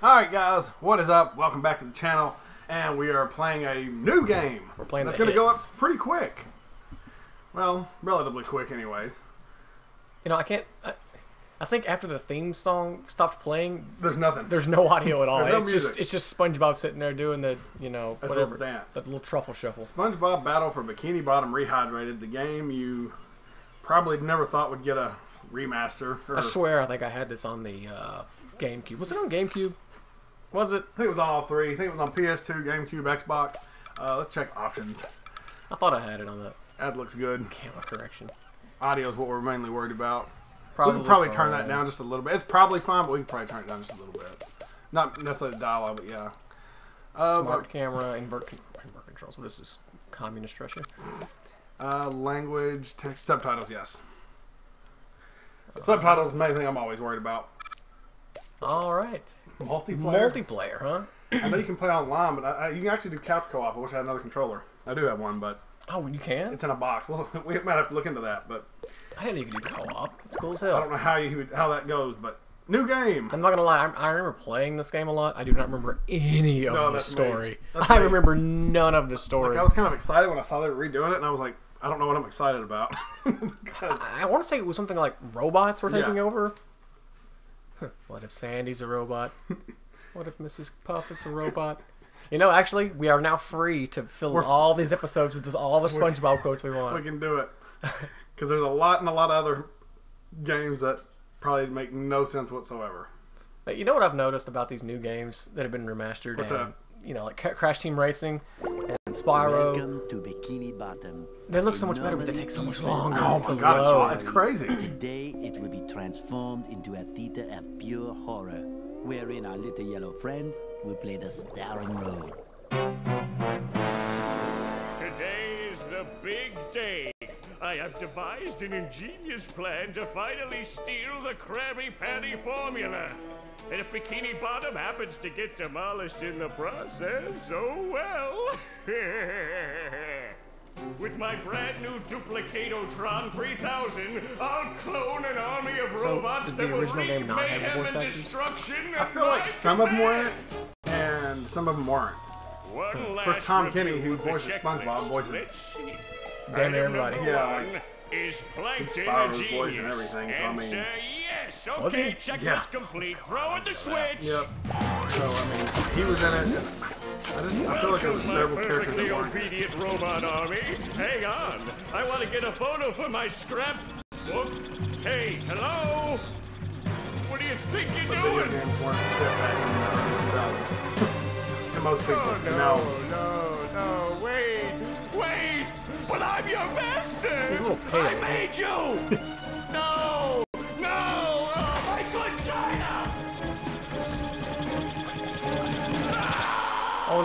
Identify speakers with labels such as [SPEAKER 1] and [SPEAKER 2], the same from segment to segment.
[SPEAKER 1] Alright guys, what is up? Welcome back to the channel. And we are playing a new game.
[SPEAKER 2] We're playing
[SPEAKER 1] That's
[SPEAKER 2] the
[SPEAKER 1] gonna go up pretty quick. Well, relatively quick anyways.
[SPEAKER 2] You know, I can't. I, I think after the theme song stopped playing,
[SPEAKER 1] There's nothing.
[SPEAKER 2] there's no audio at all.
[SPEAKER 1] There's no
[SPEAKER 2] it's just
[SPEAKER 1] music.
[SPEAKER 2] it's just SpongeBob sitting there doing the you know
[SPEAKER 1] That's
[SPEAKER 2] whatever
[SPEAKER 1] dance.
[SPEAKER 2] that little truffle shuffle.
[SPEAKER 1] SpongeBob Battle for Bikini Bottom Rehydrated, the game you probably never thought would get a remaster. Or,
[SPEAKER 2] I swear, I think I had this on the uh, GameCube. Was it on GameCube? Was it?
[SPEAKER 1] I think it was on all three. I think it was on PS2, GameCube, Xbox. Uh, let's check options.
[SPEAKER 2] I thought I had it on the
[SPEAKER 1] That looks good.
[SPEAKER 2] camera correction.
[SPEAKER 1] Audio is what we're mainly worried about.
[SPEAKER 2] Probably
[SPEAKER 1] we can probably turn that down just a little bit. It's probably fine, but we can probably turn it down just a little bit. Not necessarily the dialogue, but yeah. Uh,
[SPEAKER 2] Smart camera, invert, con- invert controls. What is this? Communist Russia?
[SPEAKER 1] Uh, language, text, subtitles, yes. Subtitles is the main thing I'm always worried about.
[SPEAKER 2] All right.
[SPEAKER 1] Multiplayer.
[SPEAKER 2] Multiplayer, huh?
[SPEAKER 1] I know you can play online, but I, I, you can actually do couch co-op. I wish I had another controller. I do have one, but
[SPEAKER 2] Oh, you can?
[SPEAKER 1] it's in a box. Well, we might have to look into that, but
[SPEAKER 2] I didn't know you could do co-op. It's cool as hell.
[SPEAKER 1] I don't know how you would, how that goes. But new game.
[SPEAKER 2] I'm not gonna lie. I, I remember playing this game a lot. I do not remember any of
[SPEAKER 1] No,
[SPEAKER 2] the story. I
[SPEAKER 1] me.
[SPEAKER 2] remember none of the story.
[SPEAKER 1] Like I was kind of excited when I saw they were redoing it, and I was like, I don't know what I'm excited about. 'Cause-
[SPEAKER 2] I want to say it was something like robots were taking
[SPEAKER 1] Yeah.
[SPEAKER 2] over. What if Sandy's a robot? what if Mrs. Puff is a robot? You know, actually, we are now free to fill
[SPEAKER 1] We're-
[SPEAKER 2] all these episodes with this, all the SpongeBob quotes we want.
[SPEAKER 1] we can do it because there's a lot and a lot of other games that probably make no sense whatsoever.
[SPEAKER 2] But you know what I've noticed about these new games that have been remastered?
[SPEAKER 1] What's
[SPEAKER 2] and,
[SPEAKER 1] that?
[SPEAKER 2] You know, like Crash Team Racing and Spyro.
[SPEAKER 3] Welcome to Bikini Bottom.
[SPEAKER 2] They look so much better, but they take so much longer
[SPEAKER 1] Oh my god, it's, it's crazy.
[SPEAKER 3] Today it will be transformed into a theater of pure horror, wherein our little yellow friend will play the starring role.
[SPEAKER 4] Today is the big day. I have devised an ingenious plan to finally steal the Krabby Patty formula. And if Bikini Bottom happens to get demolished in the process, oh well. With my brand new Duplicatotron 3000, I'll clone an army of
[SPEAKER 2] So,
[SPEAKER 4] robots
[SPEAKER 2] did
[SPEAKER 4] that
[SPEAKER 2] the
[SPEAKER 4] will
[SPEAKER 2] original game
[SPEAKER 4] wreak
[SPEAKER 2] not have
[SPEAKER 4] mayhem
[SPEAKER 2] voice
[SPEAKER 4] and
[SPEAKER 2] actors?
[SPEAKER 4] destruction
[SPEAKER 1] I feel like some of them were in it, and some of them weren't.
[SPEAKER 4] One
[SPEAKER 1] course, Tom Kenny, who voices. SpongeBob, voices
[SPEAKER 4] Let's see.
[SPEAKER 2] Damn near everybody.
[SPEAKER 1] Yeah,
[SPEAKER 4] one
[SPEAKER 1] like,
[SPEAKER 4] is Plankton
[SPEAKER 1] Spyro's
[SPEAKER 4] a
[SPEAKER 1] voice and everything, so I mean-
[SPEAKER 4] Answer yes.
[SPEAKER 2] Was
[SPEAKER 4] Okay,
[SPEAKER 2] he?
[SPEAKER 4] checklist
[SPEAKER 1] Yeah.
[SPEAKER 4] complete. Throw in the switch.
[SPEAKER 1] Yep. So I mean, he was in it. I just I feel like there was several characters
[SPEAKER 4] perfectly
[SPEAKER 1] that weren't.
[SPEAKER 4] obedient robot army. Hang on. I want to get a photo for my scrap. scrapbook. Hey, hello? What do you think you're
[SPEAKER 1] Video
[SPEAKER 4] doing?
[SPEAKER 1] games weren't shit back in the 2000s. To most people,
[SPEAKER 4] Oh,
[SPEAKER 1] you
[SPEAKER 4] no, no, no, wait, wait, but I'm your master.
[SPEAKER 2] He's a little pale,
[SPEAKER 4] I
[SPEAKER 2] isn't
[SPEAKER 4] made you.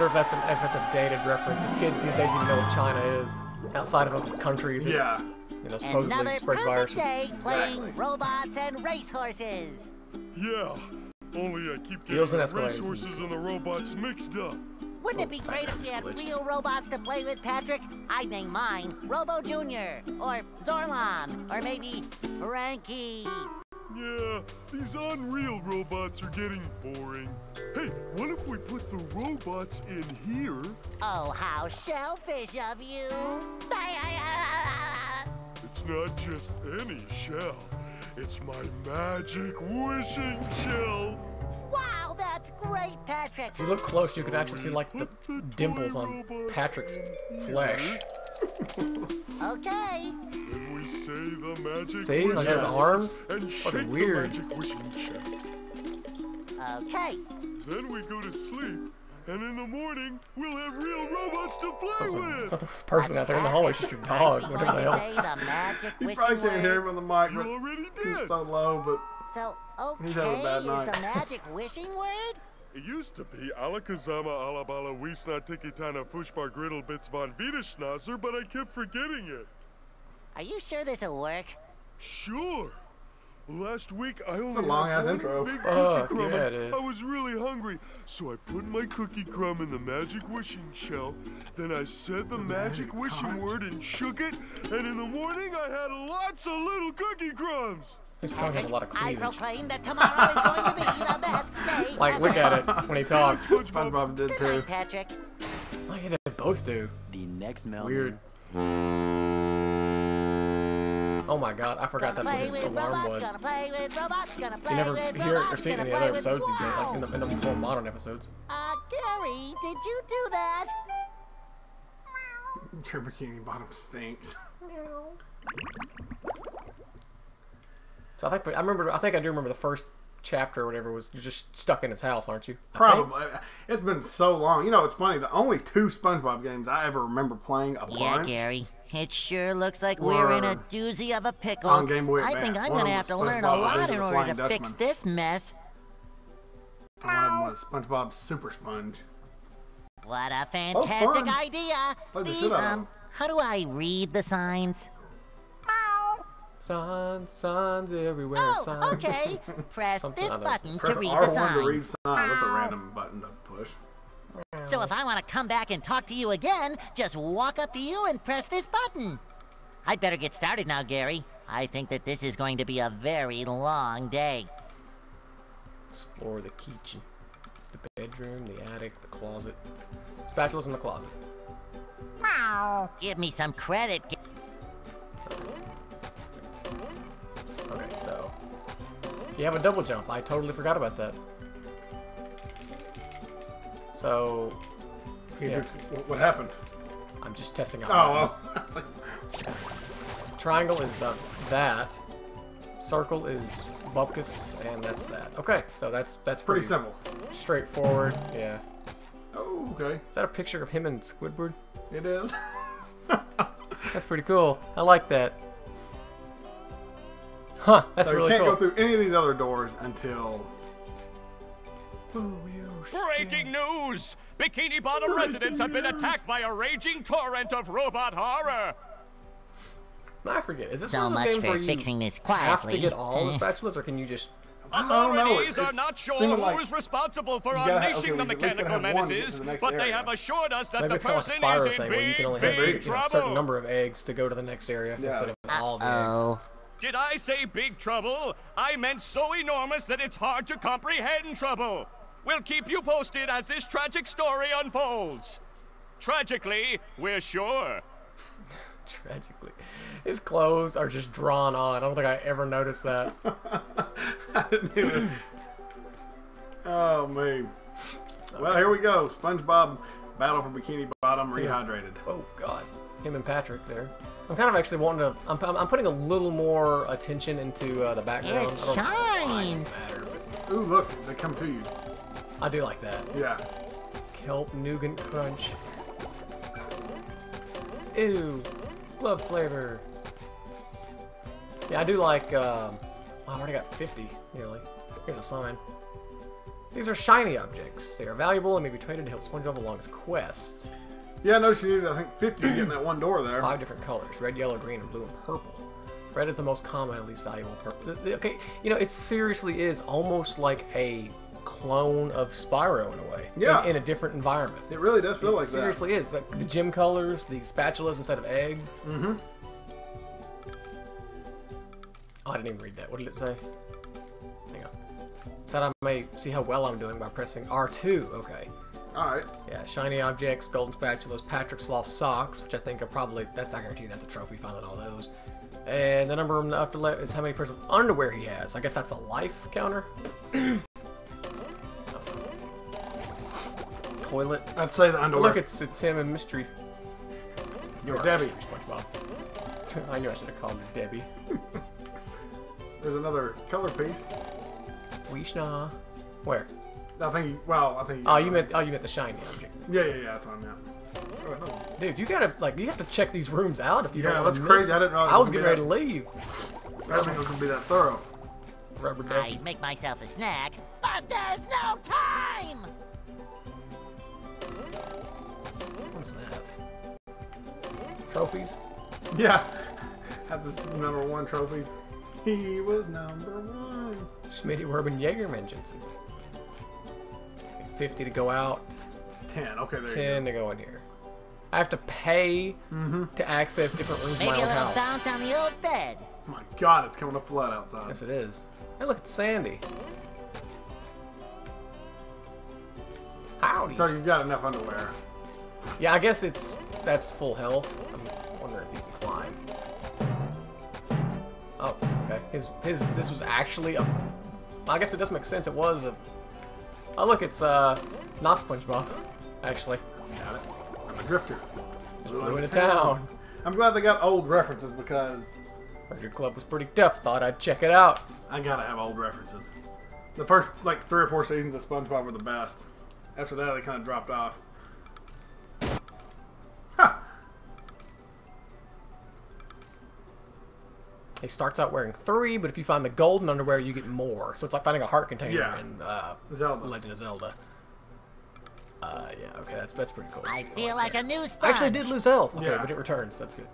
[SPEAKER 2] wonder if that's an, if that's a dated reference. If kids these days even know what China is outside of a country that
[SPEAKER 1] Yeah.
[SPEAKER 2] you know supposedly
[SPEAKER 5] Another
[SPEAKER 2] spreads viruses.
[SPEAKER 5] day playing
[SPEAKER 1] Exactly.
[SPEAKER 5] robots and racehorses.
[SPEAKER 6] Yeah, only I keep getting the
[SPEAKER 2] escalators.
[SPEAKER 6] racehorses and the robots mixed up.
[SPEAKER 5] Wouldn't it be oh, great if we had
[SPEAKER 2] backwards
[SPEAKER 5] real robots to play with, Patrick? I'd name mine Robo Jr. or Zorlon or maybe Frankie.
[SPEAKER 6] Yeah, these unreal robots are getting boring. Hey, what if we put the robots in here?
[SPEAKER 5] Oh, how shellfish of you!
[SPEAKER 6] It's not just any shell. It's my magic wishing shell.
[SPEAKER 5] Wow, that's great, Patrick.
[SPEAKER 2] If you look close, you can actually see like the dimples on Patrick's flesh.
[SPEAKER 5] Okay.
[SPEAKER 6] Then we say the magic
[SPEAKER 2] See, like
[SPEAKER 6] wishing
[SPEAKER 2] his arms.
[SPEAKER 6] and
[SPEAKER 2] Fucking weird.
[SPEAKER 6] the magic wishing shell.
[SPEAKER 5] Okay.
[SPEAKER 6] Then we go to sleep, and in the morning we'll have real robots to play
[SPEAKER 2] It's
[SPEAKER 6] with.
[SPEAKER 2] not the person out there in the hallway. It's just your dog. Whatever the hell.
[SPEAKER 5] say the magic
[SPEAKER 1] You probably can't hear him on the mic,
[SPEAKER 6] You
[SPEAKER 1] but
[SPEAKER 6] already
[SPEAKER 1] he's
[SPEAKER 6] did.
[SPEAKER 1] so low. But
[SPEAKER 5] So, okay,
[SPEAKER 1] He's having a bad
[SPEAKER 5] is
[SPEAKER 1] night.
[SPEAKER 5] the magic wishing word?
[SPEAKER 6] It used to be Alakazama Alabala Wiesna Tikitana Fushbar Griddle Bits von Wiederschnauzer, but I kept forgetting it.
[SPEAKER 5] Are you sure this'll work?
[SPEAKER 6] Sure. Last week I only
[SPEAKER 1] a long-ass
[SPEAKER 6] one
[SPEAKER 1] intro.
[SPEAKER 6] big
[SPEAKER 2] Fuck,
[SPEAKER 6] cookie crumb.
[SPEAKER 2] yeah, it is.
[SPEAKER 6] I was really hungry, so I put my cookie crumb in the magic wishing shell. Then I said the, magic, wishing
[SPEAKER 1] conch.
[SPEAKER 6] word and shook it, and in the morning I had lots of little cookie crumbs.
[SPEAKER 2] His tongue has a lot of
[SPEAKER 5] I proclaim that tomorrow is going to be the best day.
[SPEAKER 2] Like, look at it when he talks.
[SPEAKER 1] SpongeBob did
[SPEAKER 5] Good
[SPEAKER 1] too.
[SPEAKER 5] night, Patrick.
[SPEAKER 2] Like they both do.
[SPEAKER 3] The next morning.
[SPEAKER 2] Weird. Oh my god, I forgot
[SPEAKER 5] Gonna
[SPEAKER 2] that's what his alarm
[SPEAKER 5] robots,
[SPEAKER 2] was.
[SPEAKER 5] Gonna play with robots. Gonna play
[SPEAKER 2] You never
[SPEAKER 5] with
[SPEAKER 2] hear it or see it in the other episodes these days, like in the, in the more modern episodes.
[SPEAKER 5] Uh, Gary, did you do that?
[SPEAKER 1] Your bikini bottom stinks.
[SPEAKER 2] So I think I remember. I think I do remember the first chapter or whatever was you're just stuck in his house, aren't you? I think.
[SPEAKER 1] Probably. It's been so long. You know, it's funny. The only two SpongeBob games I ever remember playing a
[SPEAKER 5] Yeah,
[SPEAKER 1] bunch.
[SPEAKER 5] Gary. It sure looks like we're in a doozy of a pickle.
[SPEAKER 1] on Game Boy
[SPEAKER 5] I think I'm gonna have to learn a lot in order to
[SPEAKER 1] Flying
[SPEAKER 5] fix this mess.
[SPEAKER 1] One of them was SpongeBob Super Sponge.
[SPEAKER 5] What a fantastic
[SPEAKER 1] Oh, fun.
[SPEAKER 5] idea!
[SPEAKER 1] Play the
[SPEAKER 5] These,
[SPEAKER 1] shit out of
[SPEAKER 5] um,
[SPEAKER 1] them.
[SPEAKER 5] how do I read the signs?
[SPEAKER 2] Signs, signs everywhere.
[SPEAKER 5] Oh,
[SPEAKER 2] signs.
[SPEAKER 5] okay. Press this button to read the
[SPEAKER 1] R1 to read
[SPEAKER 5] signs.
[SPEAKER 1] signs. That's a random button to push.
[SPEAKER 5] So if I want to come back and talk to you again, just walk up to you and press this button. I'd better get started now, Gary. I think that this is going to be a very long day.
[SPEAKER 2] Explore the kitchen, the bedroom, the attic, the closet. Spatula's in the closet. Wow.
[SPEAKER 5] Give me some credit.
[SPEAKER 2] Okay, so you have a double jump. I totally forgot about that. So Yeah.
[SPEAKER 1] What- happened?
[SPEAKER 2] I'm just testing out.
[SPEAKER 1] Oh, well, like,
[SPEAKER 2] Triangle is uh, that. Circle is Bupkis, and that's that. Okay, so that's that's
[SPEAKER 1] pretty
[SPEAKER 2] pretty,
[SPEAKER 1] simple.
[SPEAKER 2] straightforward. Yeah.
[SPEAKER 1] Oh, okay.
[SPEAKER 2] Is that a picture of him and Squidward?
[SPEAKER 1] It is.
[SPEAKER 2] That's pretty cool. I like that. Huh, that's
[SPEAKER 1] so
[SPEAKER 2] really
[SPEAKER 1] you can't
[SPEAKER 2] cool.
[SPEAKER 1] go through any of these other doors until.
[SPEAKER 4] Breaking news! Bikini Bottom residents have been attacked by a raging torrent of robot horror.
[SPEAKER 2] I forget. Is this
[SPEAKER 5] So
[SPEAKER 2] one of those
[SPEAKER 5] much
[SPEAKER 2] games
[SPEAKER 5] for
[SPEAKER 2] where you
[SPEAKER 5] fixing this
[SPEAKER 2] have
[SPEAKER 5] quietly.
[SPEAKER 2] to get all the spatulas, or can you just?
[SPEAKER 1] I know,
[SPEAKER 4] Authorities are not sure
[SPEAKER 1] seeming
[SPEAKER 4] who
[SPEAKER 1] like
[SPEAKER 4] is responsible for
[SPEAKER 1] you gotta have-
[SPEAKER 4] unleashing
[SPEAKER 1] okay,
[SPEAKER 4] the
[SPEAKER 1] we at least gotta
[SPEAKER 4] mechanical
[SPEAKER 1] have one to get to
[SPEAKER 4] menaces,
[SPEAKER 1] the next
[SPEAKER 4] but they have assured us that
[SPEAKER 2] Maybe
[SPEAKER 4] the
[SPEAKER 2] it's kind of
[SPEAKER 4] person
[SPEAKER 2] like
[SPEAKER 4] is in
[SPEAKER 2] thing where you
[SPEAKER 4] big,
[SPEAKER 2] can only have
[SPEAKER 4] big
[SPEAKER 2] you know, a certain
[SPEAKER 4] trouble.
[SPEAKER 2] number of eggs to go to the next area
[SPEAKER 1] Yeah.
[SPEAKER 2] instead of all the eggs.
[SPEAKER 4] Did I say big trouble? I meant so enormous that it's hard to comprehend trouble. We'll keep you posted as this tragic story unfolds. Tragically, we're sure.
[SPEAKER 2] Tragically, his clothes are just drawn on. I don't think I ever noticed that.
[SPEAKER 1] I didn't even. Oh man. Well, here we go. SpongeBob Battle for Bikini Bottom rehydrated.
[SPEAKER 2] Oh God, him and Patrick there. I'm kind of actually wanting to. I'm, I'm, I'm putting a little more attention into uh, the background.
[SPEAKER 5] It
[SPEAKER 2] I don't know why
[SPEAKER 5] shines.
[SPEAKER 2] matter, but
[SPEAKER 1] Ooh, look, they come to you.
[SPEAKER 2] I do like that.
[SPEAKER 1] Yeah.
[SPEAKER 2] Kelp nougat crunch. Ew, love flavor. Yeah, I do like. Um, I already got 50 nearly. Here's a sign. These are shiny objects. They are valuable and may be traded to help SpongeBob along his quest.
[SPEAKER 1] Yeah, I noticed you needed, I think, 50 to get in that one door there.
[SPEAKER 2] Five different colors: red, yellow, green, and blue, and purple. Red is the most common and least valuable. Purple. Okay, you know, it seriously is almost like a clone of Spyro in a way. in-
[SPEAKER 1] Yeah.
[SPEAKER 2] In, a different environment.
[SPEAKER 1] It really does feel
[SPEAKER 2] It
[SPEAKER 1] like
[SPEAKER 2] seriously is. Like the gym colors, the spatulas instead of eggs. Mm-hmm. Oh, I didn't even read that. What did it say? Hang on. Said I may see how well I'm doing by pressing R2. Okay.
[SPEAKER 1] Alright.
[SPEAKER 2] Yeah, shiny objects, golden spatulas, Patrick's lost socks, which I think are probably that's I guarantee that's a trophy finding all those. And the number on the upper left is how many pairs of underwear he has. I guess that's a life counter. Toilet.
[SPEAKER 1] I'd say the underwear.
[SPEAKER 2] Look, it's it's him and Mystery. You're
[SPEAKER 1] Debbie.
[SPEAKER 2] Mystery SpongeBob. I knew I should have called her Debbie.
[SPEAKER 1] There's another color piece.
[SPEAKER 2] Weeshna. Where?
[SPEAKER 1] I think, you- well, I think.
[SPEAKER 2] Oh, you meant oh you meant the shiny object.
[SPEAKER 1] Yeah, yeah, yeah, that's what I meant. Oh, no.
[SPEAKER 2] Dude, you gotta like you have to check these rooms out if you
[SPEAKER 1] Yeah,
[SPEAKER 2] don't.
[SPEAKER 1] that's crazy.
[SPEAKER 2] miss-
[SPEAKER 1] I didn't realize
[SPEAKER 2] I was
[SPEAKER 1] would be
[SPEAKER 2] getting ready to leave.
[SPEAKER 1] I didn't think it was going to be that thorough.
[SPEAKER 2] Rubber ducky.
[SPEAKER 5] I'd make myself a snack, but there's no time!
[SPEAKER 2] What's that? Trophies?
[SPEAKER 1] Yeah. That's his number one trophies. He was number one.
[SPEAKER 2] Schmitty Werben Jaeger Jensen. 50 to go out,
[SPEAKER 1] 10. Okay, there
[SPEAKER 2] 10 to go in here. I have to pay mm-hmm. to access different rooms in
[SPEAKER 5] Maybe
[SPEAKER 2] my
[SPEAKER 5] a
[SPEAKER 2] own
[SPEAKER 5] little
[SPEAKER 2] house.
[SPEAKER 5] bounce on the old bed.
[SPEAKER 1] Oh my god, it's coming to flood outside.
[SPEAKER 2] Yes, it is. Hey, look, it's Sandy. Howdy.
[SPEAKER 1] So you've got enough underwear.
[SPEAKER 2] Yeah, I guess it's that's full health. I'm wondering if you can climb. Oh, okay. His his this was actually a. I guess it does make sense. It was a. Oh look, it's uh not SpongeBob, actually.
[SPEAKER 1] Got it. I'm a drifter.
[SPEAKER 2] Just blew into town.
[SPEAKER 1] I'm glad they got old references because
[SPEAKER 2] Heard your club was pretty tough. Thought I'd check it out.
[SPEAKER 1] I gotta have old references. The first like three or four seasons of SpongeBob were the best. After that, they kind of dropped off.
[SPEAKER 2] He starts out wearing three, but if you find the golden underwear, you get more. So it's like finding a heart container
[SPEAKER 1] Yeah.
[SPEAKER 2] in uh,
[SPEAKER 1] Zelda.
[SPEAKER 2] Legend of Zelda. Uh, yeah, okay, that's that's pretty cool.
[SPEAKER 5] I feel like a new
[SPEAKER 2] I
[SPEAKER 5] sponge.
[SPEAKER 2] actually did lose health. Okay,
[SPEAKER 1] Yeah.
[SPEAKER 2] but it returns. That's good.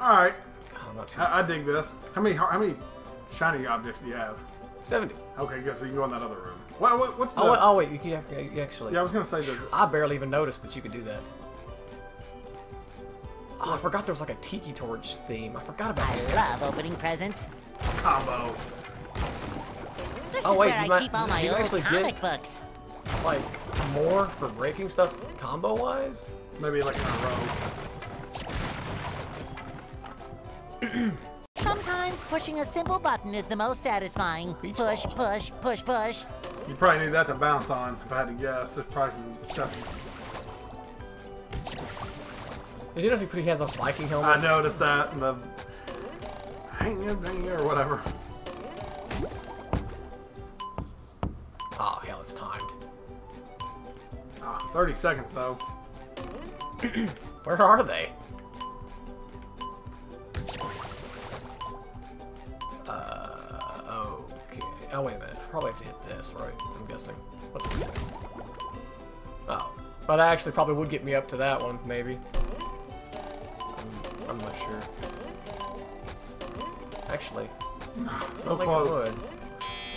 [SPEAKER 1] All right,
[SPEAKER 2] God, I'm too.
[SPEAKER 1] I, I dig this. How many how many shiny objects do you have?
[SPEAKER 2] 70.
[SPEAKER 1] Okay, good. So you can go in that other room. What, what what's the?
[SPEAKER 2] Oh, wait, oh wait, you, you, have, you actually.
[SPEAKER 1] Yeah, I was gonna say this.
[SPEAKER 2] I barely even noticed that you could do that. Oh, I forgot there was like a tiki torch theme. I forgot about
[SPEAKER 5] I
[SPEAKER 2] this.
[SPEAKER 5] love opening presents.
[SPEAKER 1] combo.
[SPEAKER 5] This
[SPEAKER 2] Oh, wait, you
[SPEAKER 5] I
[SPEAKER 2] might-
[SPEAKER 5] keep all my
[SPEAKER 2] can
[SPEAKER 5] old
[SPEAKER 2] actually get-
[SPEAKER 5] books.
[SPEAKER 2] Like more for breaking stuff combo wise.
[SPEAKER 1] Maybe like in a row.
[SPEAKER 5] Sometimes pushing a simple button is the most satisfying.
[SPEAKER 2] Beach
[SPEAKER 5] push,
[SPEAKER 2] ball.
[SPEAKER 5] push, push, push.
[SPEAKER 1] You probably need that to bounce on. If I had to guess, there's probably some stuff.
[SPEAKER 2] Did you notice he put he has a Viking helmet?
[SPEAKER 1] I noticed that in the hang you, hang or whatever.
[SPEAKER 2] Oh hell, it's timed.
[SPEAKER 1] Ah, 30 seconds though.
[SPEAKER 2] Where are they? Uh, okay. Oh wait a minute. Probably have to hit this, right? I'm guessing. What's this? thing? Oh, but that actually probably would get me up to that one, maybe. I'm, I'm not sure. Actually,
[SPEAKER 1] So
[SPEAKER 2] I think it
[SPEAKER 1] close.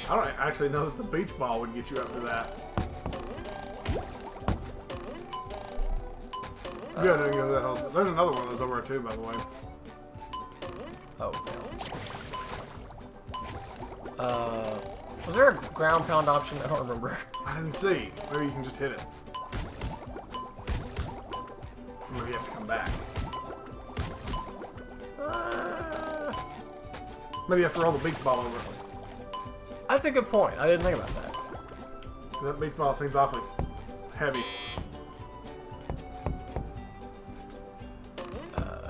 [SPEAKER 1] I don't actually know that the beach ball would get you up to that. I didn't go that whole- There's another one of those over there too, by the way.
[SPEAKER 2] Oh. Uh, was there a ground pound option? I don't remember.
[SPEAKER 1] I didn't see. Maybe you can just hit it. Maybe you have to come back.
[SPEAKER 2] Uh,
[SPEAKER 1] Maybe you have to roll the beach ball over. it.
[SPEAKER 2] that's a good point. I didn't think about that.
[SPEAKER 1] That beach ball seems awfully heavy.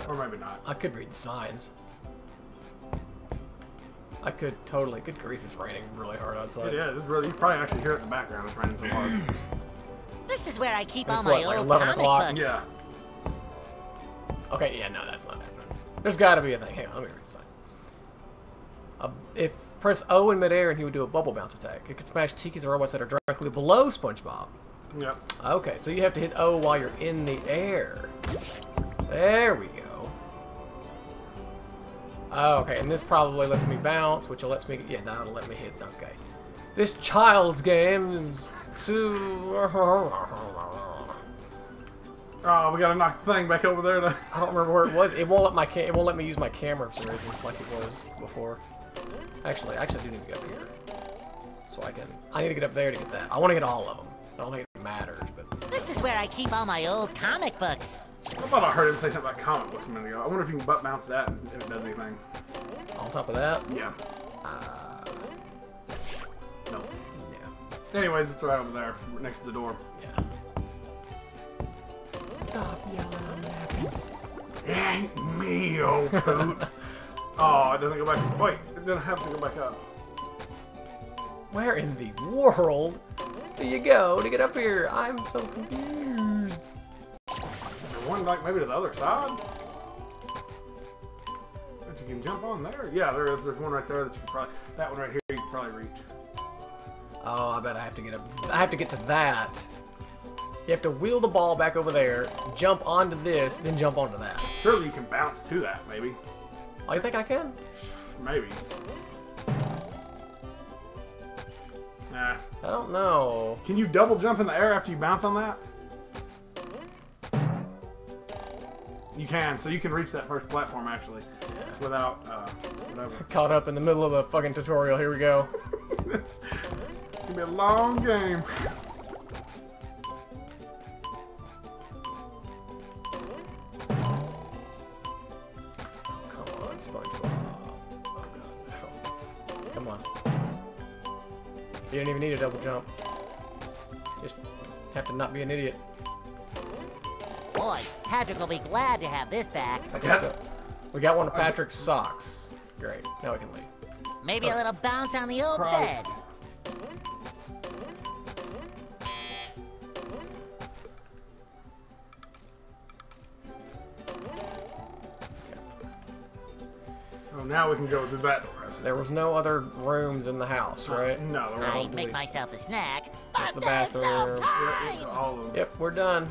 [SPEAKER 1] or maybe not.
[SPEAKER 2] I could read the signs. I could totally. Good grief, it's raining really hard outside.
[SPEAKER 1] It is. It's really. You probably actually hear it in the background. It's raining so hard.
[SPEAKER 5] This is where I keep
[SPEAKER 2] It's
[SPEAKER 5] all my
[SPEAKER 2] what, like
[SPEAKER 5] old
[SPEAKER 2] 11
[SPEAKER 5] comic
[SPEAKER 2] o'clock?
[SPEAKER 5] books.
[SPEAKER 1] yeah.
[SPEAKER 2] Okay, yeah, no, that's not happening. There's got to be a thing. Hang on, let me read the signs. Uh, if press O in midair and he would do a bubble bounce attack. It could smash Tiki's or robots that are directly below SpongeBob.
[SPEAKER 1] Yep.
[SPEAKER 2] Okay, so you have to hit O while you're in the air. There we go. Oh, okay, and this probably lets me bounce, which will let me, yeah, that'll let me hit, okay. This child's game is too...
[SPEAKER 1] Oh, we gotta knock the thing back over there. To...
[SPEAKER 2] I don't remember where it was. It won't let my ca- it won't let me use my camera for some reason, like it was before. Actually, I actually do need to get up here, so I can. I need to get up there to get that. I want to get all of them. I don't think it matters, but
[SPEAKER 5] This is where I keep all my old comic books.
[SPEAKER 1] I thought I heard him say something about comic books a minute ago. I wonder if you can butt bounce that and if it does anything.
[SPEAKER 2] on top of that,
[SPEAKER 1] Yeah.
[SPEAKER 2] uh,
[SPEAKER 1] No.
[SPEAKER 2] yeah,
[SPEAKER 1] Anyways, it's right over there, next to the door.
[SPEAKER 2] yeah.
[SPEAKER 1] Ain't me, old coot. oh, it doesn't go back. Wait, it doesn't have to go back up.
[SPEAKER 2] Where in the world do you go to get up here? I'm so confused.
[SPEAKER 1] One like maybe to the other side? That you can jump on there? Yeah, there is. There's one right there that you can probably. That one right here you can probably reach.
[SPEAKER 2] Oh, I bet I have to get up. I have to get to that. You have to wheel the ball back over there, jump onto this, then jump onto that.
[SPEAKER 1] Surely you can bounce to that, maybe.
[SPEAKER 2] Oh, you think I can?
[SPEAKER 1] Maybe. Nah.
[SPEAKER 2] I don't know.
[SPEAKER 1] Can you double jump in the air after you bounce on that? You can, so you can reach that first platform actually. without uh, whatever.
[SPEAKER 2] Caught up in the middle of the fucking tutorial. Here we go.
[SPEAKER 1] it's gonna be a long game.
[SPEAKER 2] SpongeBob. Oh god, no. Come on. You don't even need a double jump. Just have to not be an idiot.
[SPEAKER 5] Boy, Patrick will be glad to have this back.
[SPEAKER 2] That's
[SPEAKER 1] Yes.
[SPEAKER 2] We got one of Patrick's socks. Great. Now we can leave.
[SPEAKER 5] Maybe a little bounce on the old
[SPEAKER 1] Christ.
[SPEAKER 5] bed.
[SPEAKER 1] So now we can go through that door.
[SPEAKER 2] There was no other rooms in the house, right?
[SPEAKER 1] No, they're all,
[SPEAKER 5] I'd make
[SPEAKER 2] please.
[SPEAKER 5] myself a snack,
[SPEAKER 2] That's
[SPEAKER 5] but
[SPEAKER 2] the
[SPEAKER 5] there's no
[SPEAKER 2] bathroom.
[SPEAKER 1] yeah, all of them.
[SPEAKER 2] Yep, we're done.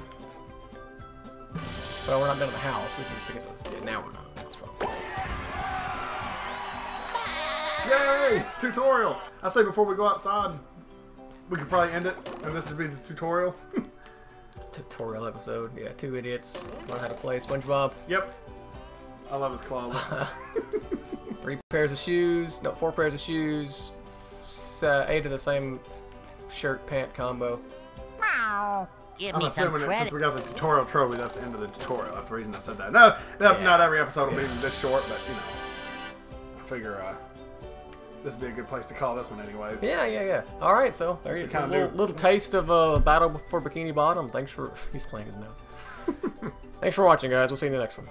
[SPEAKER 2] But we're not done at the house. This is to get to yeah, now we're done. That's probably-
[SPEAKER 1] Yay! Tutorial! I say before we go outside, we could probably end it, and this would be the tutorial.
[SPEAKER 2] Tutorial episode. Yeah, two idiots learn how to play SpongeBob.
[SPEAKER 1] yep. I love his claw.
[SPEAKER 2] Three pairs of shoes. No, four pairs of shoes. Uh, eight of the same shirt pant combo.
[SPEAKER 5] Give
[SPEAKER 1] I'm
[SPEAKER 5] me some
[SPEAKER 1] assuming that since we got the tutorial trophy, that's the end of the tutorial. That's the reason I said that. No, no
[SPEAKER 2] Yeah.
[SPEAKER 1] not every episode will be this short, but you know, I figure uh, this would be a good place to call this one, anyways.
[SPEAKER 2] Yeah, yeah, yeah. All right, so there you go. A little, little taste of uh, Battle for Bikini Bottom. Thanks for he's playing his note. Thanks for watching, guys. We'll see you in the next one.